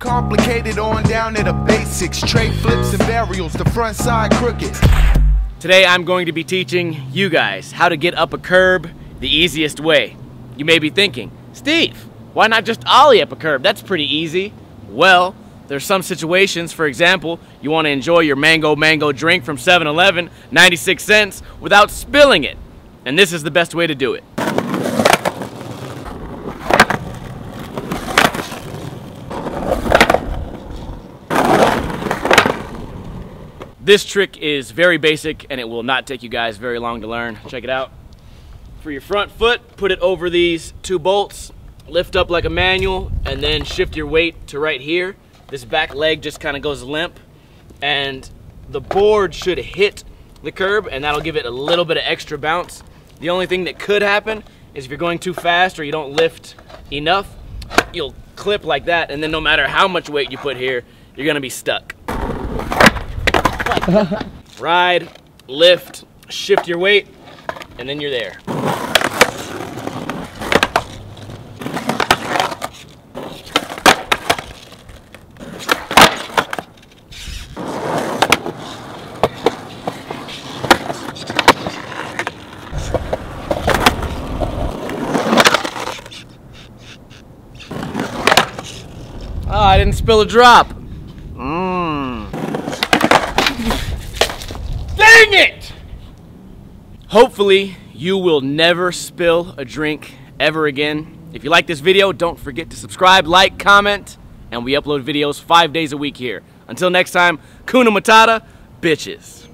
Complicated on down to the basics. Tray flips and varials, the front side crooked. Today I'm going to be teaching you guys how to get up a curb the easiest way. You may be thinking, Steve, why not just ollie up a curb? That's pretty easy. Well, there's some situations, for example, you want to enjoy your mango mango drink from 7-Eleven, 96 cents, without spilling it. And this is the best way to do it. This trick is very basic and it will not take you guys very long to learn. Check it out. For your front foot, put it over these two bolts, lift up like a manual, and then shift your weight to right here. This back leg just kind of goes limp and the board should hit the curb and that'll give it a little bit of extra bounce. The only thing that could happen is if you're going too fast or you don't lift enough, you'll clip like that and then no matter how much weight you put here, you're gonna be stuck. Ride, lift, shift your weight, and then you're there. Oh, I didn't spill a drop. Mmm. Dang it! Hopefully, you will never spill a drink ever again. If you like this video, don't forget to subscribe, like, comment, and we upload videos five days a week here. Until next time, Kuna Matata, bitches.